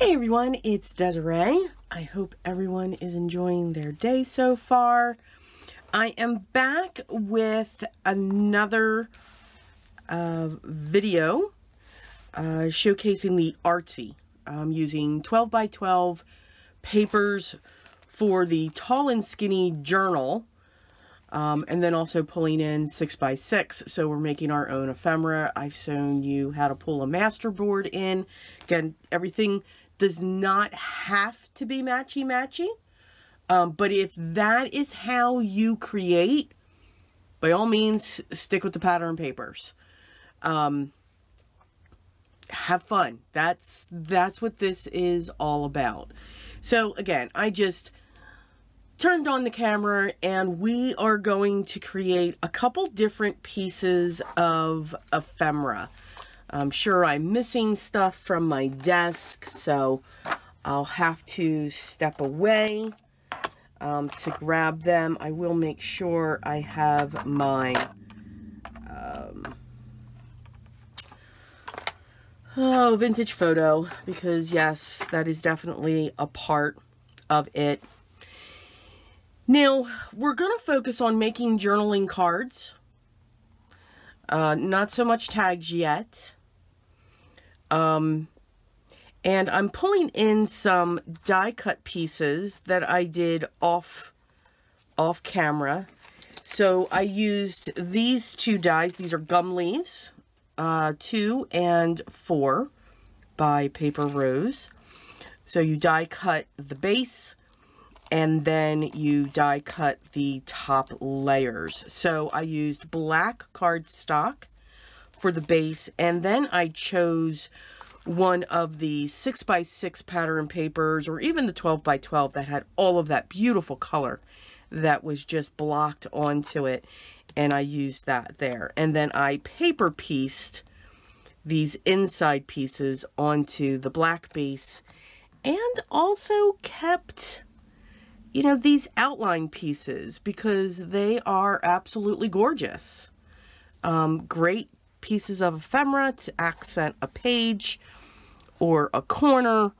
Hey everyone, it's Desiree. I hope everyone is enjoying their day so far. I am back with another uh, video uh, showcasing the artsy. I'm using 12 by 12 papers for the tall and skinny journal um, and then also pulling in 6 by 6 so we're making our own ephemera. I've shown you how to pull a masterboard in. Again, everything does not have to be matchy-matchy. Um, but if that is how you create, by all means, stick with the pattern papers. Um, have fun. That's, that's what this is all about. So again, I just turned on the camera and we are going to create a couple different pieces of ephemera. I'm sure I'm missing stuff from my desk, so I'll have to step away um, to grab them. I will make sure I have my um, oh, vintage photo because yes, that is definitely a part of it. Now, we're going to focus on making journaling cards. Uh, not so much tags yet. Um, and I'm pulling in some die cut pieces that I did off, off camera. So I used these two dies. These are gum leaves, uh, two and four by Paper Rose. So you die cut the base, and then you die cut the top layers. So I used black cardstock for the base and then I chose one of the 6 by 6 pattern papers or even the 12 by 12 that had all of that beautiful color that was just blocked onto it and I used that there. And then I paper pieced these inside pieces onto the black base and also kept you know, these outline pieces because they are absolutely gorgeous. Um, great pieces of ephemera to accent a page or a corner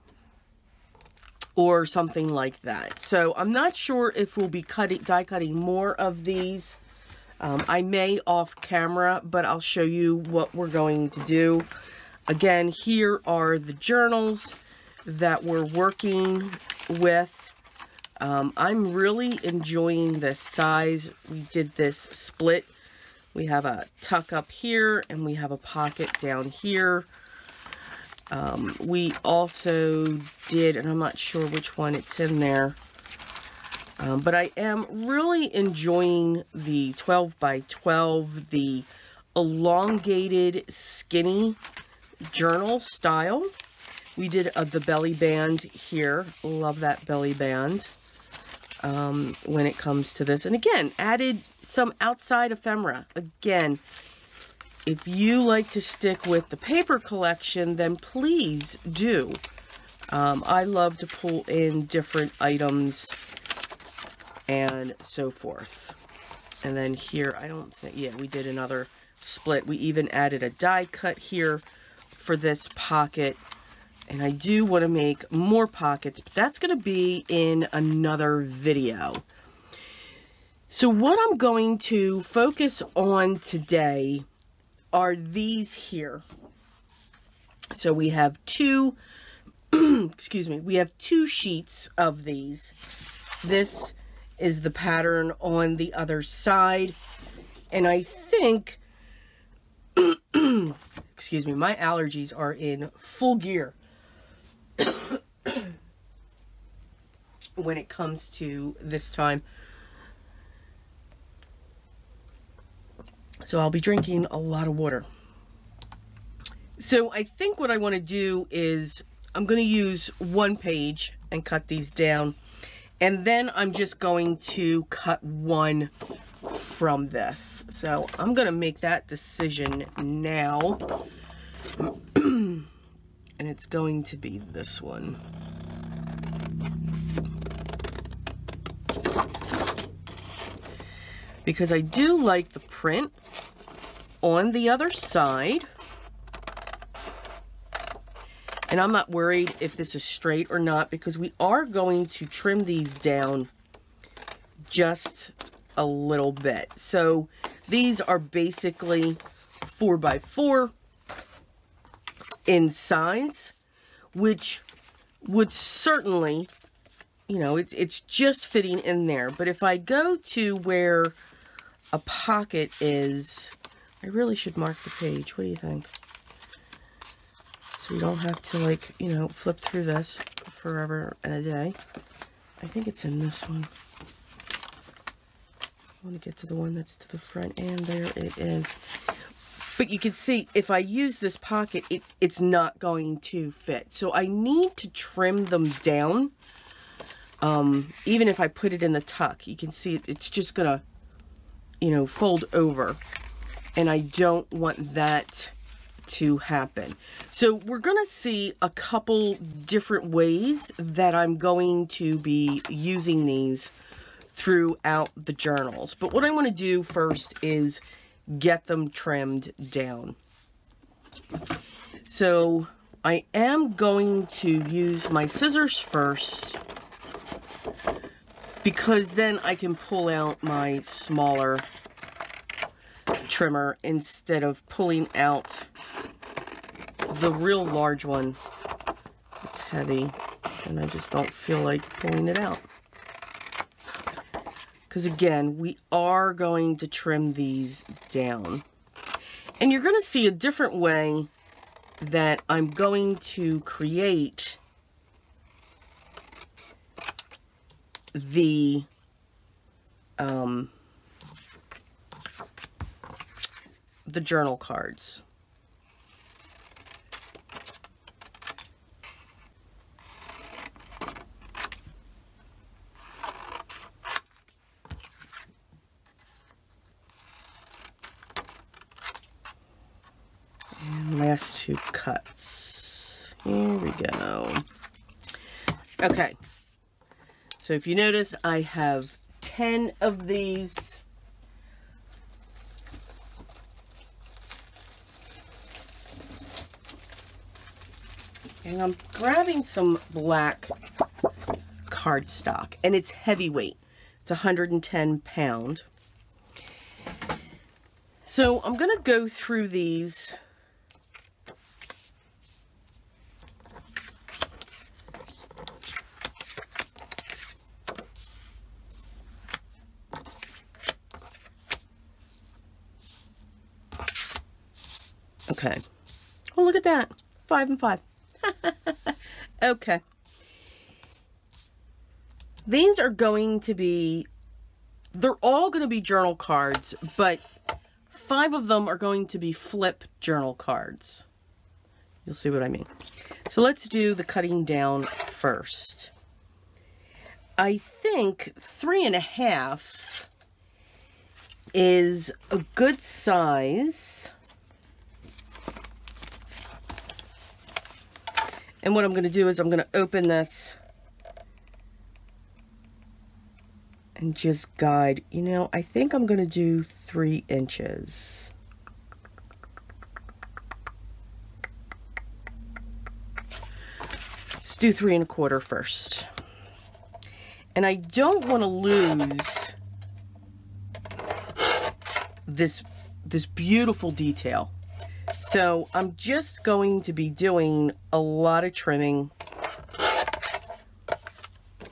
or something like that. So I'm not sure if we'll be cutting, die cutting more of these. Um, I may off camera, but I'll show you what we're going to do. Again, here are the journals that we're working with. Um, I'm really enjoying this size. We did this split. We have a tuck up here and we have a pocket down here. Um, we also did, and I'm not sure which one it's in there, um, but I am really enjoying the 12 by 12, the elongated skinny journal style. We did uh, the belly band here. Love that belly band um, when it comes to this. And again, added some outside ephemera. Again, if you like to stick with the paper collection, then please do. Um, I love to pull in different items and so forth. And then here, I don't think, yeah, we did another split. We even added a die cut here for this pocket and I do want to make more pockets, but that's going to be in another video. So what I'm going to focus on today are these here. So we have two, excuse me, we have two sheets of these. This is the pattern on the other side. And I think, excuse me, my allergies are in full gear. when it comes to this time. So I'll be drinking a lot of water. So I think what I want to do is I'm going to use one page and cut these down. And then I'm just going to cut one from this. So I'm going to make that decision now. and it's going to be this one. Because I do like the print on the other side. And I'm not worried if this is straight or not because we are going to trim these down just a little bit. So these are basically four by four in size, which would certainly, you know, it's, it's just fitting in there. But if I go to where a pocket is, I really should mark the page. What do you think? So we don't have to like, you know, flip through this forever and a day. I think it's in this one. I want to get to the one that's to the front and there it is. But you can see if I use this pocket, it, it's not going to fit. So I need to trim them down. Um, even if I put it in the tuck, you can see it, it's just going to, you know, fold over. And I don't want that to happen. So we're going to see a couple different ways that I'm going to be using these throughout the journals. But what I want to do first is get them trimmed down. So I am going to use my scissors first because then I can pull out my smaller trimmer instead of pulling out the real large one. It's heavy and I just don't feel like pulling it out. Because again, we are going to trim these down. And you're going to see a different way that I'm going to create the um, the journal cards. last two cuts. Here we go. Okay. So if you notice, I have 10 of these. And I'm grabbing some black cardstock. And it's heavyweight. It's 110 pound. So I'm going to go through these Okay. Oh, look at that. Five and five. okay. These are going to be, they're all going to be journal cards, but five of them are going to be flip journal cards. You'll see what I mean. So let's do the cutting down first. I think three and a half is a good size And what I'm going to do is I'm going to open this and just guide. You know, I think I'm going to do three inches. Let's do three and a quarter first. And I don't want to lose this, this beautiful detail. So I'm just going to be doing a lot of trimming.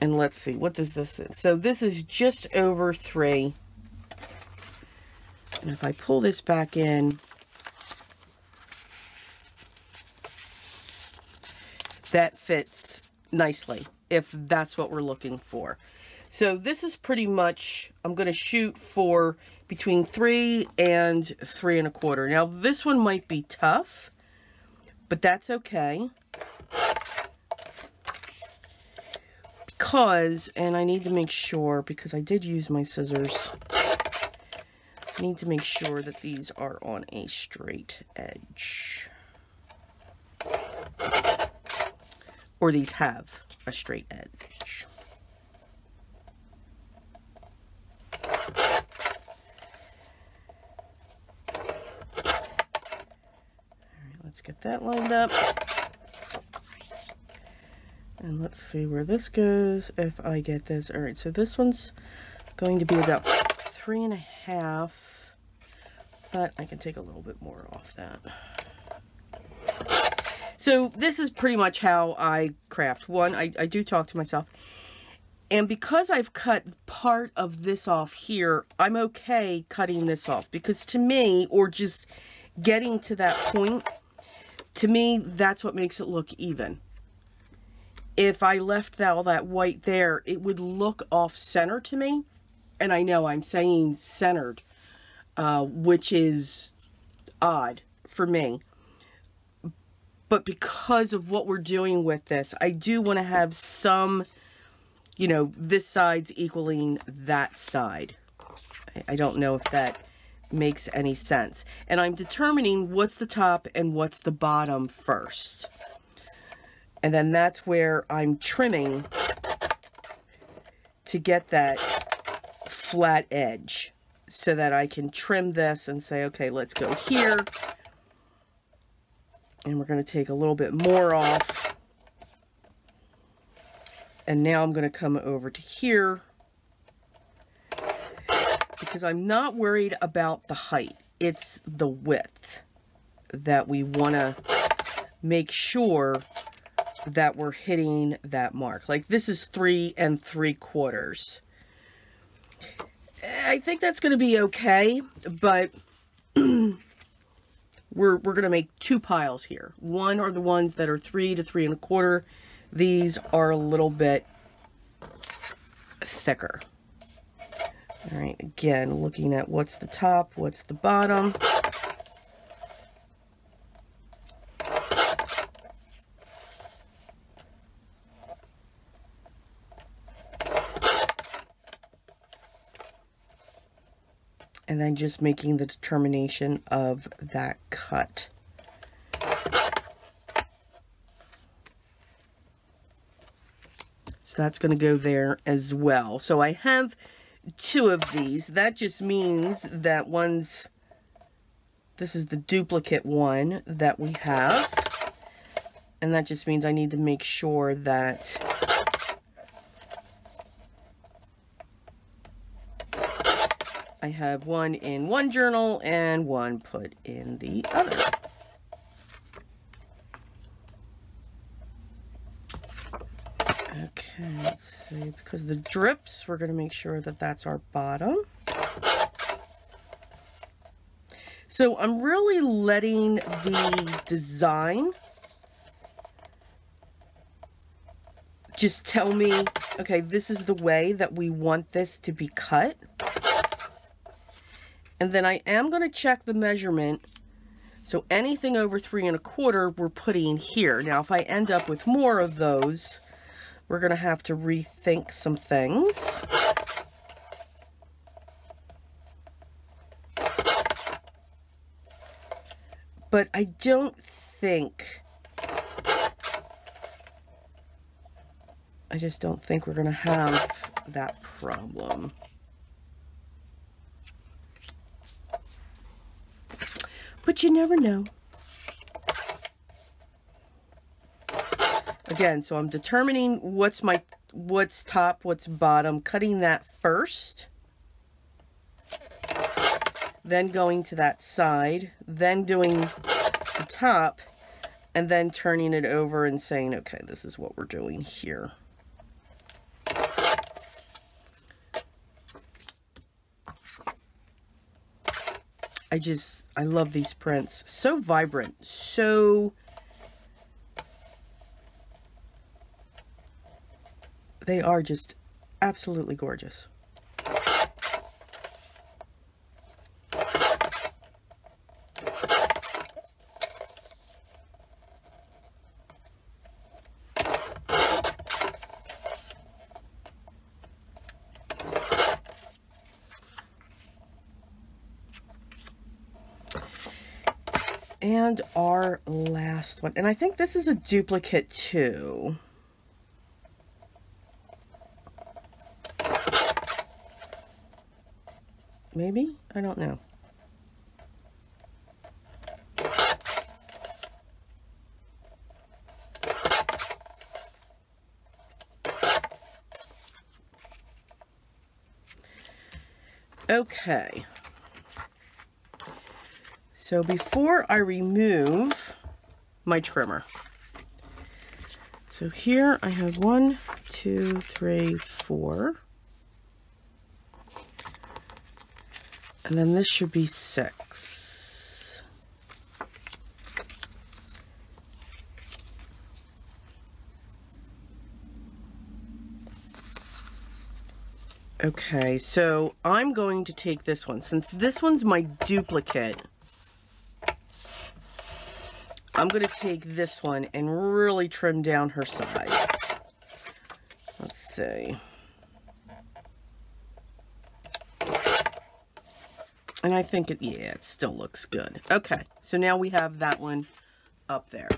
And let's see, what does this is? So this is just over three. And if I pull this back in, that fits nicely, if that's what we're looking for. So this is pretty much, I'm going to shoot for between three and three and a quarter. Now, this one might be tough, but that's okay. Because, and I need to make sure, because I did use my scissors, I need to make sure that these are on a straight edge. Or these have a straight edge. Let's get that lined up. And let's see where this goes if I get this. All right, so this one's going to be about three and a half, but I can take a little bit more off that. So this is pretty much how I craft. One, I, I do talk to myself. And because I've cut part of this off here, I'm okay cutting this off. Because to me, or just getting to that point, to me, that's what makes it look even. If I left that, all that white there, it would look off-center to me. And I know I'm saying centered, uh, which is odd for me but because of what we're doing with this, I do want to have some, you know, this side's equaling that side. I don't know if that makes any sense. And I'm determining what's the top and what's the bottom first. And then that's where I'm trimming to get that flat edge so that I can trim this and say, okay, let's go here and we're going to take a little bit more off. And now I'm going to come over to here because I'm not worried about the height. It's the width that we want to make sure that we're hitting that mark. Like this is three and three quarters. I think that's going to be okay, but we're, we're going to make two piles here. One are the ones that are three to three and a quarter. These are a little bit thicker. All right, again, looking at what's the top, what's the bottom. and then just making the determination of that cut. So that's going to go there as well. So I have two of these. That just means that one's, this is the duplicate one that we have. And that just means I need to make sure that I have one in one journal and one put in the other. Let's see, because the drips, we're going to make sure that that's our bottom. So I'm really letting the design just tell me, okay, this is the way that we want this to be cut. And then I am going to check the measurement. So anything over three and a quarter, we're putting here. Now, if I end up with more of those, we're going to have to rethink some things. But I don't think, I just don't think we're going to have that problem. But you never know. Again, so I'm determining what's my what's top, what's bottom, cutting that first. Then going to that side, then doing the top, and then turning it over and saying, okay, this is what we're doing here. I just, I love these prints. So vibrant, so... They are just absolutely gorgeous. And our last one. And I think this is a duplicate too. maybe? I don't know. Okay. So before I remove my trimmer, so here I have one, two, three, four, And then this should be six. Okay, so I'm going to take this one. Since this one's my duplicate, I'm going to take this one and really trim down her sides. Let's see. And I think it, yeah, it still looks good. Okay, so now we have that one up there.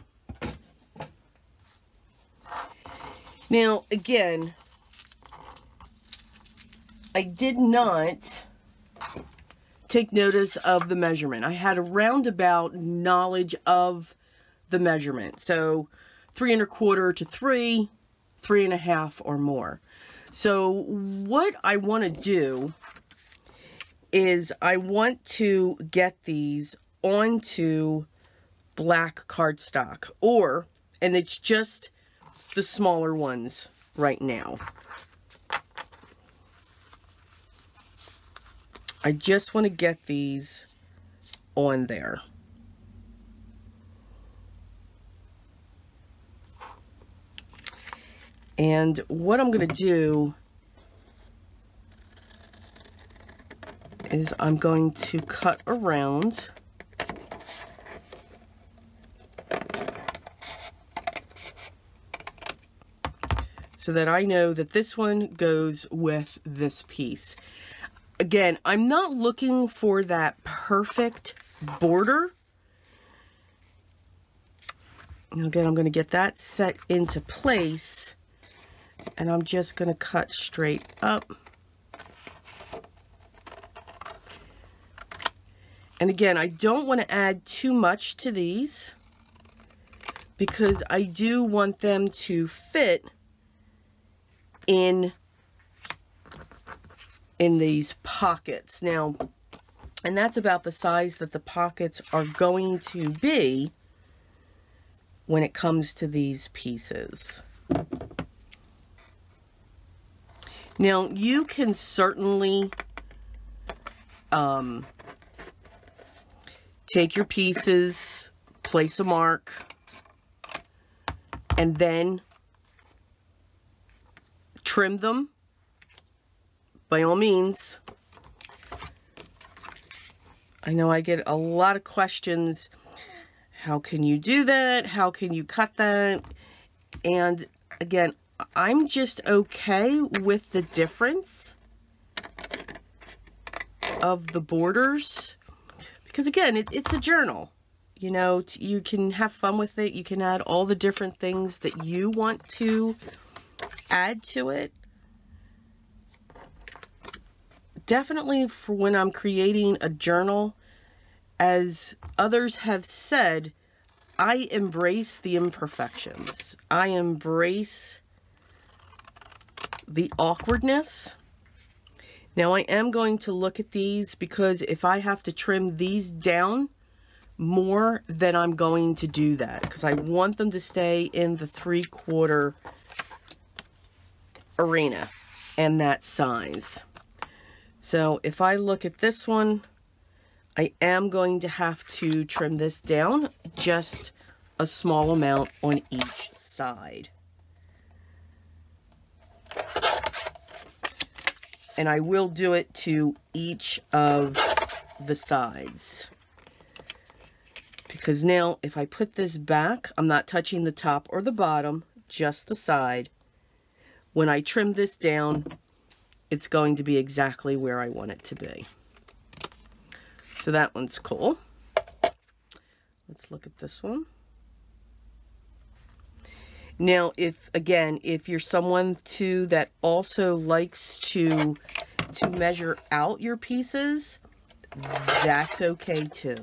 Now, again, I did not take notice of the measurement. I had a roundabout knowledge of the measurement. So three and a quarter to three, three and a half or more. So what I want to do is I want to get these onto black cardstock or, and it's just the smaller ones right now. I just want to get these on there. And what I'm going to do is I'm going to cut around so that I know that this one goes with this piece. Again, I'm not looking for that perfect border. Again, I'm going to get that set into place and I'm just going to cut straight up. And again, I don't want to add too much to these because I do want them to fit in in these pockets. Now, and that's about the size that the pockets are going to be when it comes to these pieces. Now, you can certainly um, take your pieces, place a mark, and then trim them by all means. I know I get a lot of questions. How can you do that? How can you cut that? And again, I'm just okay with the difference of the borders because again it, it's a journal you know you can have fun with it you can add all the different things that you want to add to it definitely for when I'm creating a journal as others have said I embrace the imperfections I embrace the awkwardness. Now I am going to look at these because if I have to trim these down more, then I'm going to do that because I want them to stay in the three quarter arena and that size. So if I look at this one, I am going to have to trim this down just a small amount on each side. And I will do it to each of the sides. Because now, if I put this back, I'm not touching the top or the bottom, just the side. When I trim this down, it's going to be exactly where I want it to be. So that one's cool. Let's look at this one. Now, if, again, if you're someone too that also likes to, to measure out your pieces, that's okay too.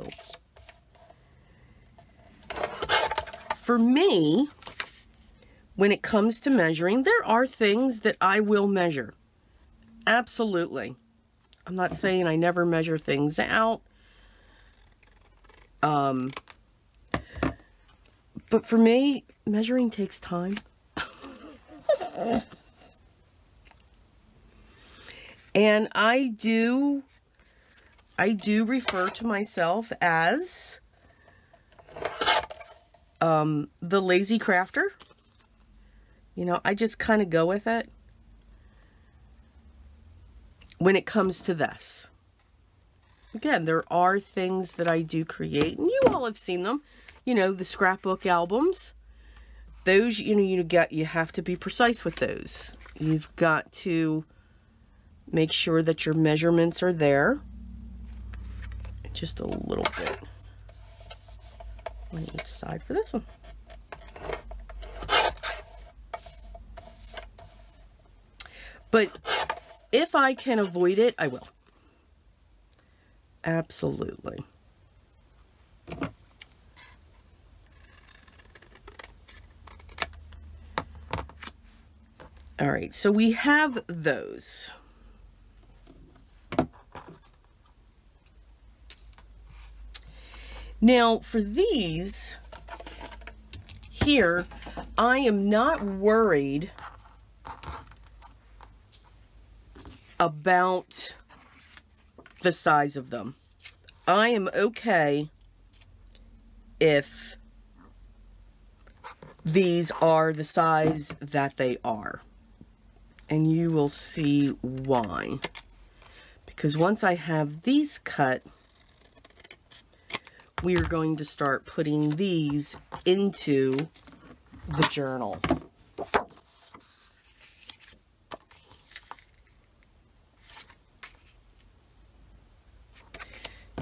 For me, when it comes to measuring, there are things that I will measure. Absolutely. I'm not saying I never measure things out. Um, but for me, measuring takes time. and I do, I do refer to myself as um, the lazy crafter. You know, I just kind of go with it when it comes to this. Again, there are things that I do create, and you all have seen them. You know, the scrapbook albums. Those, you know, you get you have to be precise with those. You've got to make sure that your measurements are there. Just a little bit on each side for this one. But if I can avoid it, I will. Absolutely. All right, so we have those. Now, for these here, I am not worried about the size of them. I am okay if these are the size that they are. And you will see why. Because once I have these cut, we are going to start putting these into the journal.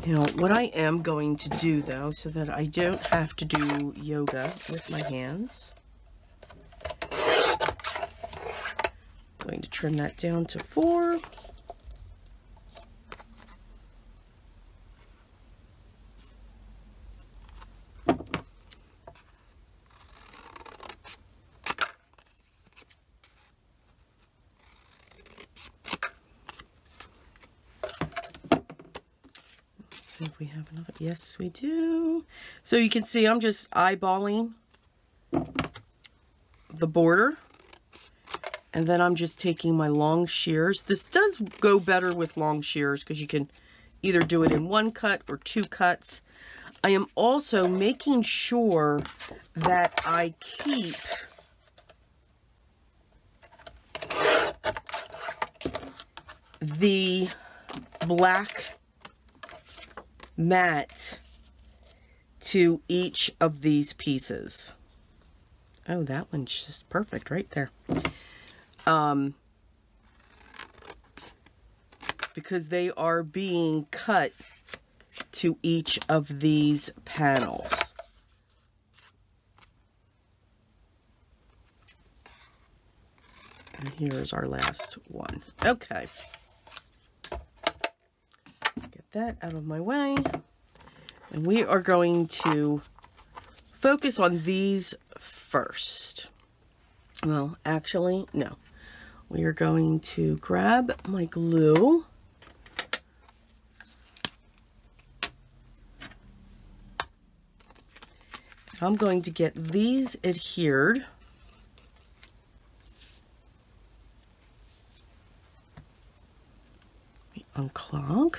Now, what I am going to do, though, so that I don't have to do yoga with my hands, I'm going to trim that down to four. see if we have another. Yes, we do. So you can see I'm just eyeballing the border. And then I'm just taking my long shears. This does go better with long shears because you can either do it in one cut or two cuts. I am also making sure that I keep the black mat to each of these pieces. Oh, that one's just perfect right there. Um, because they are being cut to each of these panels. And here's our last one. Okay Get that out of my way. And we are going to focus on these first. Well, actually, no. We are going to grab my glue. I'm going to get these adhered. unclog.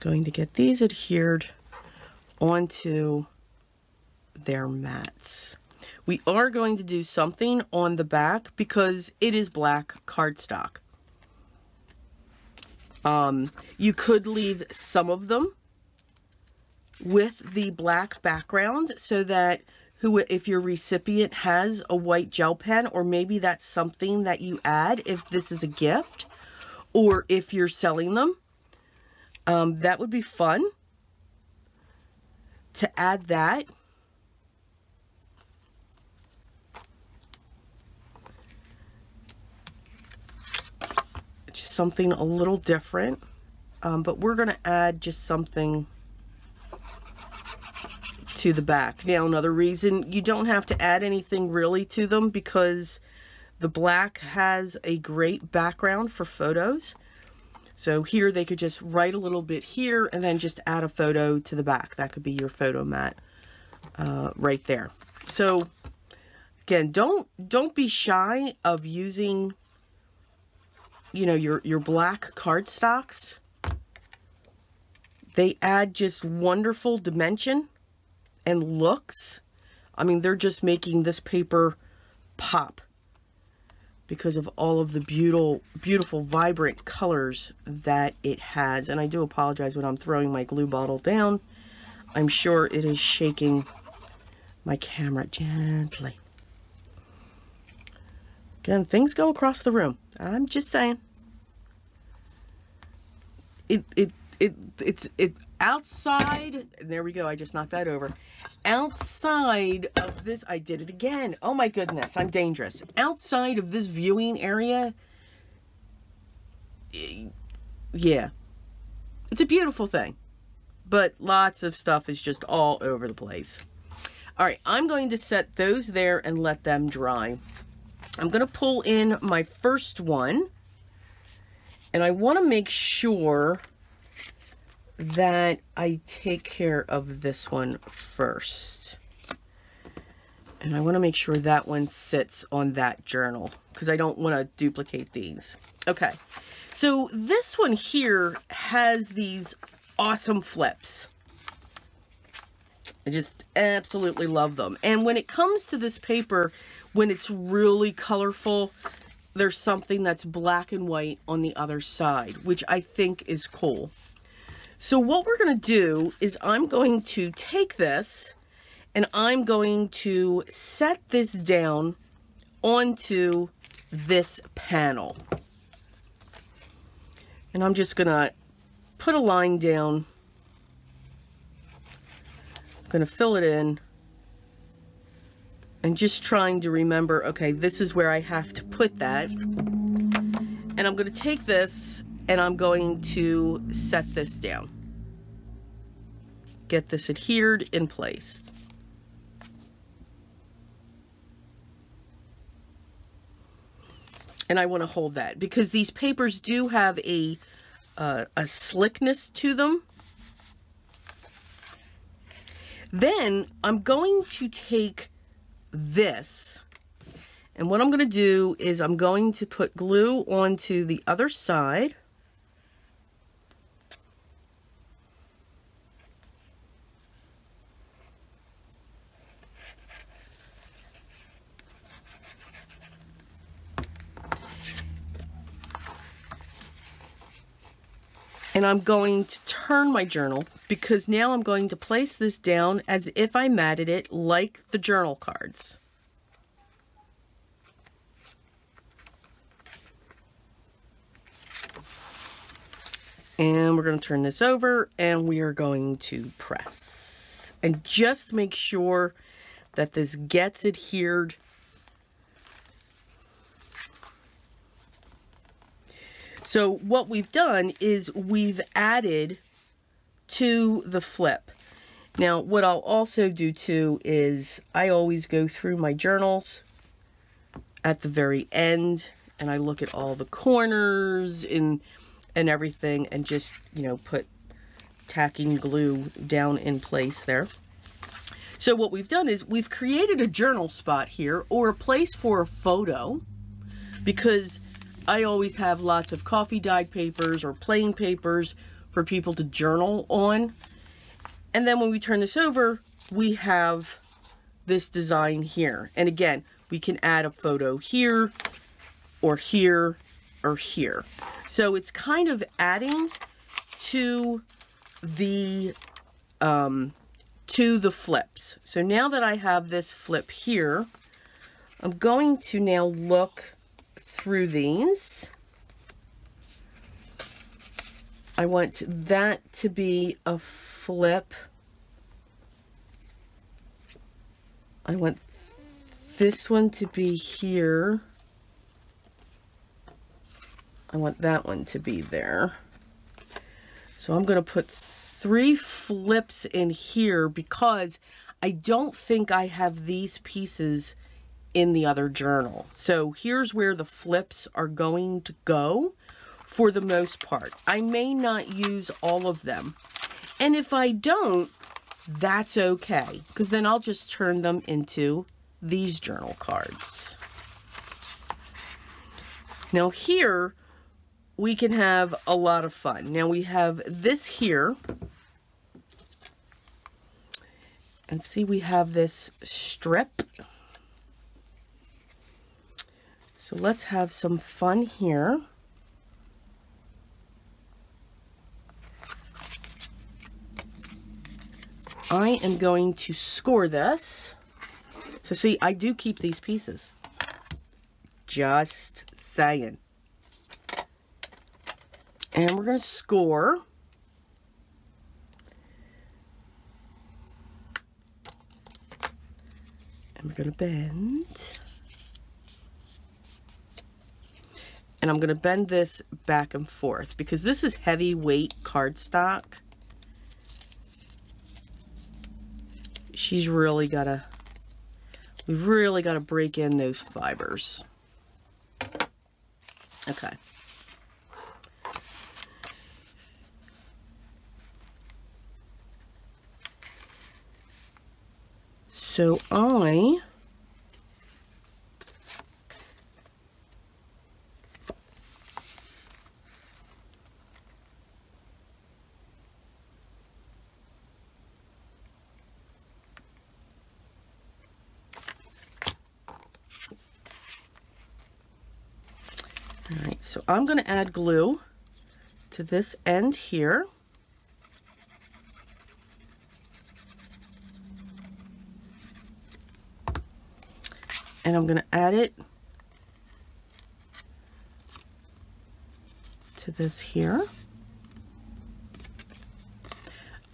Going to get these adhered onto their mats. We are going to do something on the back because it is black cardstock. Um, you could leave some of them with the black background so that who if your recipient has a white gel pen or maybe that's something that you add if this is a gift or if you're selling them um, that would be fun to add that. Just something a little different. Um, but we're going to add just something to the back. Now, another reason you don't have to add anything really to them because the black has a great background for photos. So here they could just write a little bit here and then just add a photo to the back. That could be your photo mat uh, right there. So again, don't don't be shy of using you know your your black cardstocks. They add just wonderful dimension and looks. I mean, they're just making this paper pop because of all of the beautiful, beautiful, vibrant colors that it has. And I do apologize when I'm throwing my glue bottle down. I'm sure it is shaking my camera gently. Again, things go across the room. I'm just saying. It, it, it, it's, it, outside, there we go, I just knocked that over. Outside of this, I did it again. Oh my goodness, I'm dangerous. Outside of this viewing area, yeah, it's a beautiful thing. But lots of stuff is just all over the place. All right, I'm going to set those there and let them dry. I'm going to pull in my first one. And I want to make sure that I take care of this one first. And I want to make sure that one sits on that journal because I don't want to duplicate these. Okay, so this one here has these awesome flips. I just absolutely love them. And when it comes to this paper, when it's really colorful, there's something that's black and white on the other side, which I think is cool. So what we're going to do is I'm going to take this and I'm going to set this down onto this panel. And I'm just going to put a line down. I'm going to fill it in. And just trying to remember, okay, this is where I have to put that. And I'm going to take this and I'm going to set this down. Get this adhered in place. And I want to hold that because these papers do have a, uh, a slickness to them. Then I'm going to take this and what I'm going to do is I'm going to put glue onto the other side. And I'm going to turn my journal because now I'm going to place this down as if I matted it like the journal cards. And we're going to turn this over and we are going to press. And just make sure that this gets adhered. So what we've done is we've added to the flip. Now, what I'll also do too is I always go through my journals at the very end and I look at all the corners and and everything and just, you know, put tacking glue down in place there. So what we've done is we've created a journal spot here or a place for a photo because I always have lots of coffee dyed papers or plain papers for people to journal on. And then when we turn this over, we have this design here. And again, we can add a photo here or here or here. So it's kind of adding to the um, to the flips. So now that I have this flip here, I'm going to now look through these. I want that to be a flip. I want this one to be here. I want that one to be there. So I'm going to put three flips in here because I don't think I have these pieces in the other journal. So here's where the flips are going to go for the most part. I may not use all of them. And if I don't, that's okay because then I'll just turn them into these journal cards. Now here, we can have a lot of fun. Now we have this here. And see, we have this strip. So let's have some fun here. I am going to score this. So see, I do keep these pieces. Just saying. And we're going to score. And we're going to bend. And I'm going to bend this back and forth because this is heavyweight cardstock. She's really got to, we've really got to break in those fibers. Okay. So I All right, so I'm going to add glue to this end here. and I'm going to add it to this here.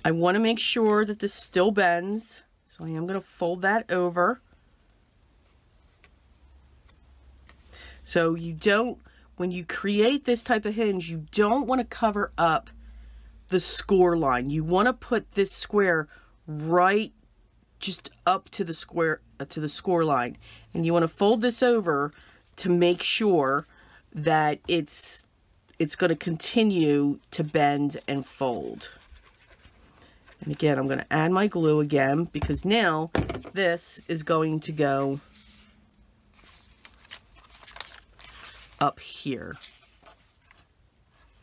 I want to make sure that this still bends, so I am going to fold that over. So you don't, when you create this type of hinge, you don't want to cover up the score line. You want to put this square right just up to the square uh, to the score line and you want to fold this over to make sure that it's it's going to continue to bend and fold and again I'm going to add my glue again because now this is going to go up here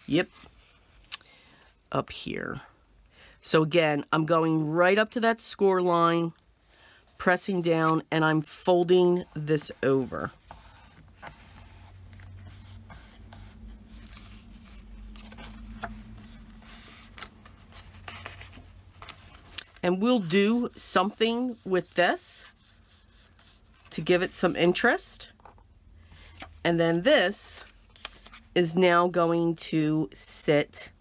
yep up here so again, I'm going right up to that score line, pressing down, and I'm folding this over. And we'll do something with this to give it some interest. And then this is now going to sit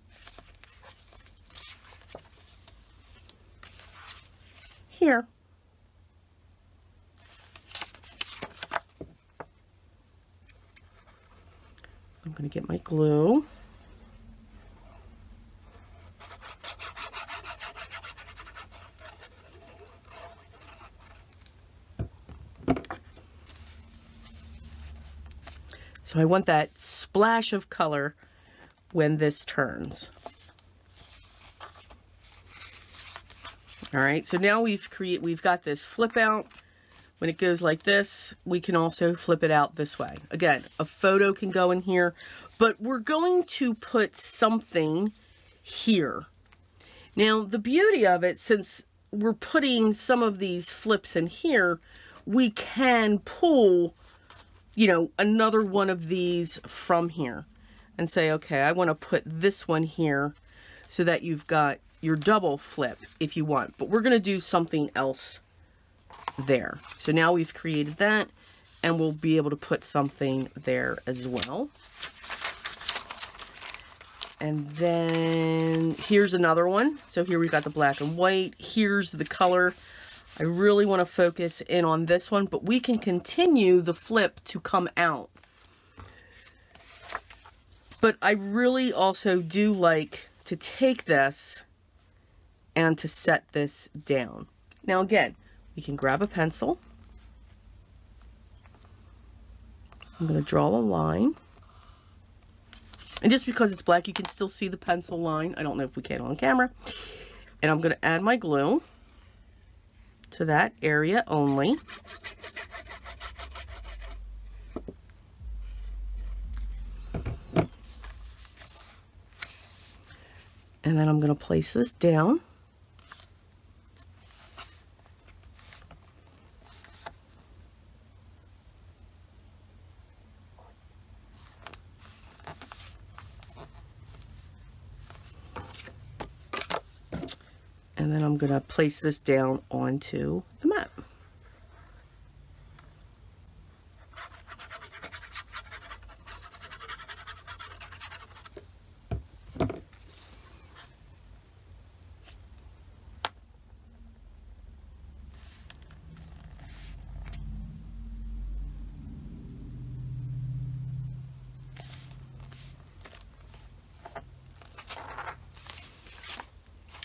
here. I'm going to get my glue. So I want that splash of color when this turns. All right, so now we've create we've got this flip out. When it goes like this, we can also flip it out this way. Again, a photo can go in here, but we're going to put something here. Now, the beauty of it, since we're putting some of these flips in here, we can pull, you know, another one of these from here and say, okay, I want to put this one here so that you've got your double flip if you want. But we're going to do something else there. So now we've created that and we'll be able to put something there as well. And then here's another one. So here we've got the black and white. Here's the color. I really want to focus in on this one, but we can continue the flip to come out. But I really also do like to take this and to set this down. Now again, we can grab a pencil. I'm going to draw a line. And just because it's black, you can still see the pencil line. I don't know if we can on camera. And I'm going to add my glue to that area only. And then I'm going to place this down. And then I'm going to place this down onto the mat.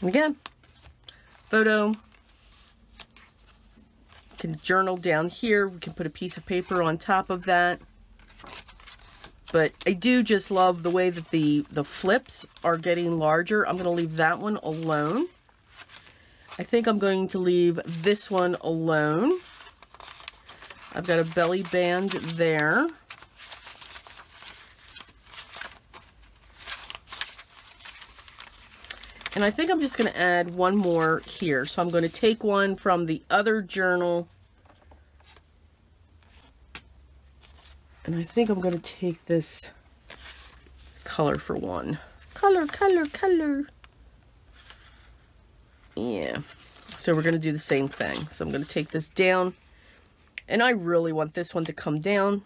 Again, photo. Can journal down here. We can put a piece of paper on top of that. But I do just love the way that the, the flips are getting larger. I'm going to leave that one alone. I think I'm going to leave this one alone. I've got a belly band there. And I think I'm just going to add one more here. So I'm going to take one from the other journal. And I think I'm going to take this color for one. Color, color, color. Yeah. So we're going to do the same thing. So I'm going to take this down. And I really want this one to come down.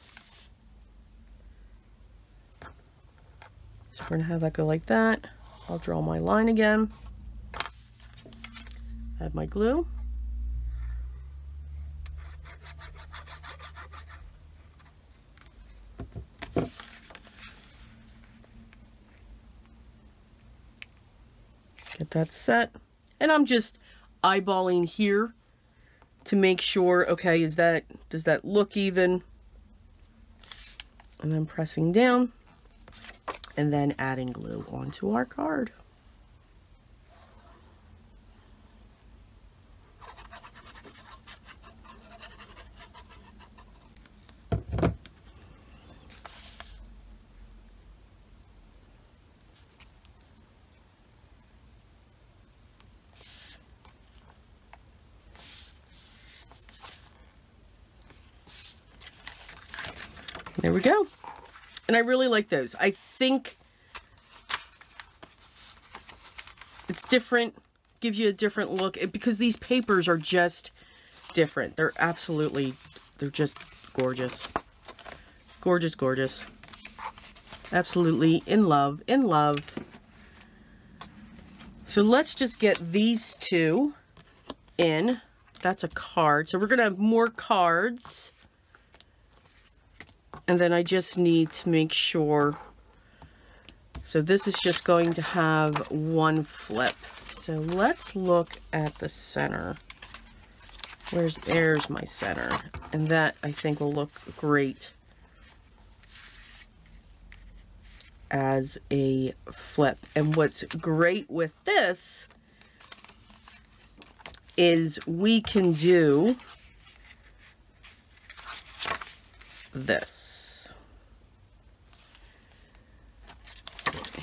So we're going to have that go like that. I'll draw my line again. Add my glue. Get that set. And I'm just eyeballing here to make sure, okay, is that, does that look even? And then pressing down and then adding glue onto our card. There we go. And I really like those. I think it's different, gives you a different look eh, because these papers are just different. They're absolutely, they're just gorgeous. Gorgeous, gorgeous. Absolutely in love, in love. So let's just get these two in. That's a card. So we're going to have more cards. And then I just need to make sure. So this is just going to have one flip. So let's look at the center. Where's, there's my center. And that I think will look great as a flip. And what's great with this is we can do this.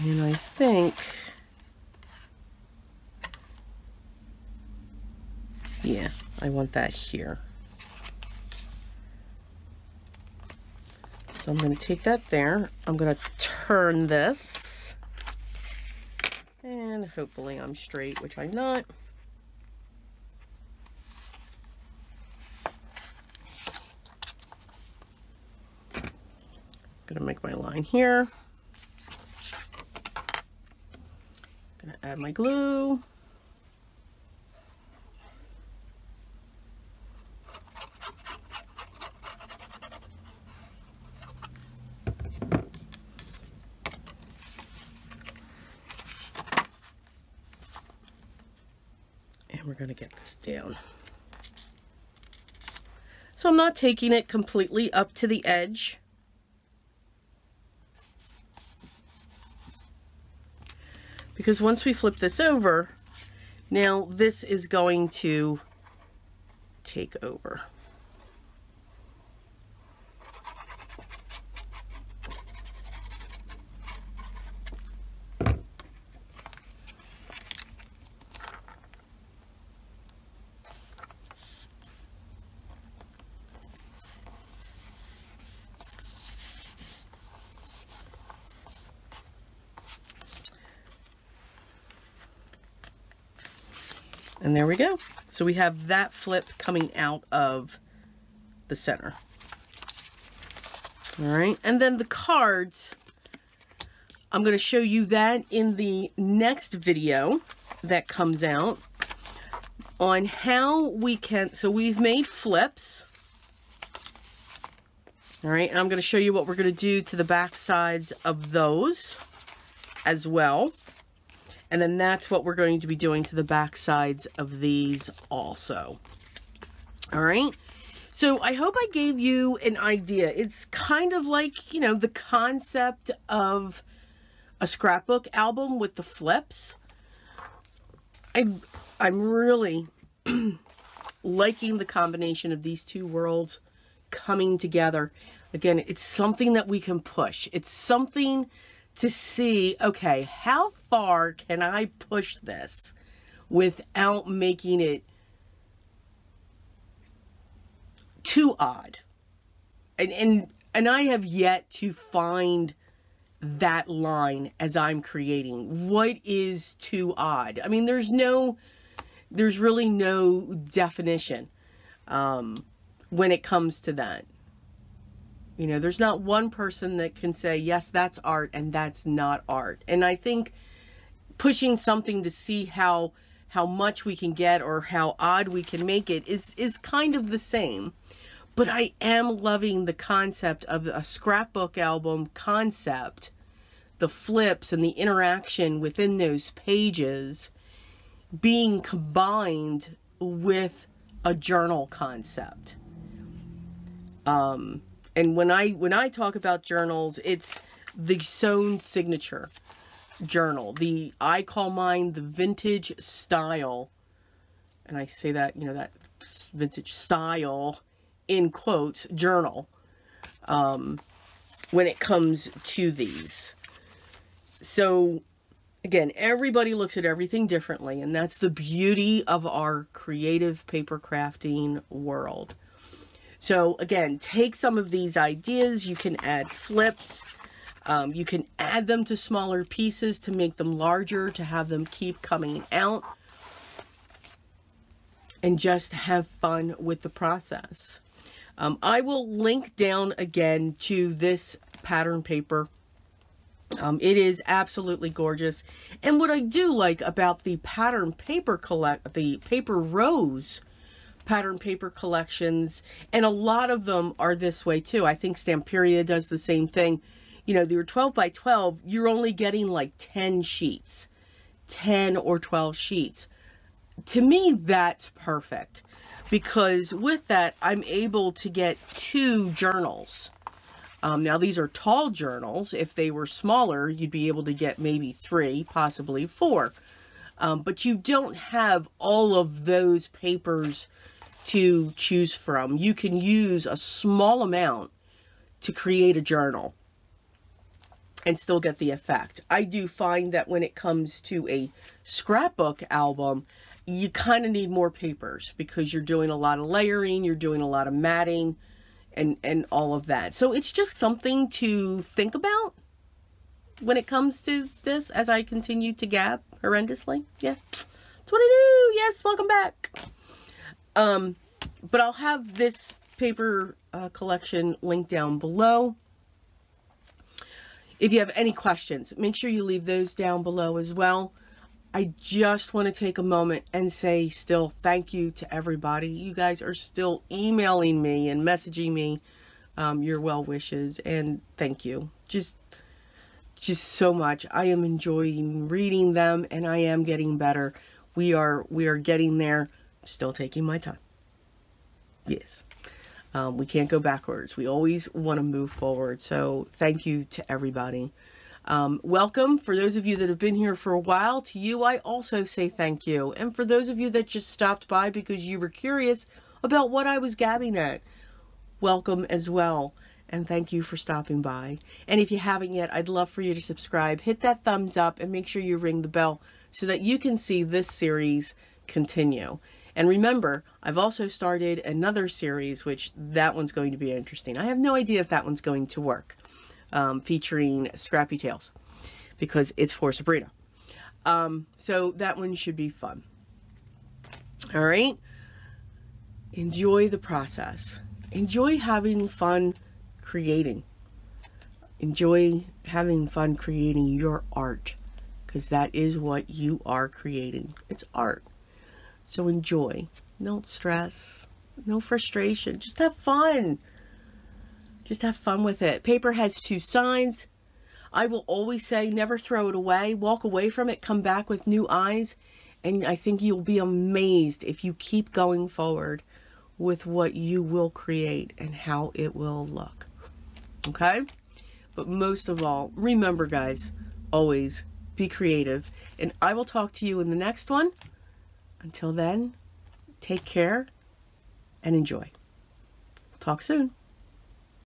And I think, yeah, I want that here. So I'm going to take that there. I'm going to turn this. And hopefully I'm straight, which I'm not. Gonna make my line here. add my glue. And we're going to get this down. So I'm not taking it completely up to the edge. Because once we flip this over, now this is going to take over. And there we go. So we have that flip coming out of the center. All right, and then the cards, I'm going to show you that in the next video that comes out on how we can, so we've made flips. All right, and I'm going to show you what we're going to do to the back sides of those as well. And then that's what we're going to be doing to the back sides of these also. All right. So I hope I gave you an idea. It's kind of like, you know, the concept of a scrapbook album with the flips. I, I'm really liking the combination of these two worlds coming together. Again, it's something that we can push. It's something to see, okay, how far can I push this without making it too odd? And, and, and I have yet to find that line as I'm creating. What is too odd? I mean, there's no, there's really no definition um, when it comes to that. You know, there's not one person that can say, yes, that's art and that's not art. And I think pushing something to see how how much we can get or how odd we can make it is is kind of the same. But I am loving the concept of a scrapbook album concept, the flips and the interaction within those pages being combined with a journal concept. Um, and when I when I talk about journals, it's the sewn signature journal. The I call mine the vintage style. And I say that, you know, that vintage style in quotes journal. Um, when it comes to these. So again, everybody looks at everything differently, and that's the beauty of our creative paper crafting world. So again, take some of these ideas. You can add flips. Um, you can add them to smaller pieces to make them larger, to have them keep coming out. And just have fun with the process. Um, I will link down again to this pattern paper. Um, it is absolutely gorgeous. And what I do like about the pattern paper collect, the paper rose pattern paper collections, and a lot of them are this way too. I think Stamperia does the same thing. You know, they're 12 by 12, you're only getting like 10 sheets, 10 or 12 sheets. To me, that's perfect because with that, I'm able to get two journals. Um, now, these are tall journals. If they were smaller, you'd be able to get maybe three, possibly four. Um, but you don't have all of those papers to choose from. You can use a small amount to create a journal and still get the effect. I do find that when it comes to a scrapbook album, you kind of need more papers because you're doing a lot of layering, you're doing a lot of matting and, and all of that. So it's just something to think about when it comes to this as I continue to gab horrendously. Yeah, that's what I do. Yes, welcome back. Um, but I'll have this paper uh, collection linked down below. If you have any questions, make sure you leave those down below as well. I just want to take a moment and say still thank you to everybody. You guys are still emailing me and messaging me um, your well wishes and thank you. Just, just so much. I am enjoying reading them and I am getting better we are we are getting there. Still taking my time. Yes. Um, we can't go backwards. We always want to move forward. So thank you to everybody. Um, welcome. For those of you that have been here for a while, to you I also say thank you. And for those of you that just stopped by because you were curious about what I was gabbing at, welcome as well. And thank you for stopping by. And if you haven't yet, I'd love for you to subscribe, hit that thumbs up, and make sure you ring the bell so that you can see this series continue. And remember, I've also started another series, which that one's going to be interesting. I have no idea if that one's going to work, um, featuring Scrappy Tales, because it's for Sabrina. Um, so that one should be fun. All right. Enjoy the process. Enjoy having fun creating. Enjoy having fun creating your art because that is what you are creating. It's art. So enjoy. Don't stress. No frustration. Just have fun. Just have fun with it. Paper has two sides. I will always say never throw it away. Walk away from it. Come back with new eyes. And I think you'll be amazed if you keep going forward with what you will create and how it will look. Okay? But most of all, remember, guys, always be creative. And I will talk to you in the next one. Until then, take care and enjoy. Talk soon.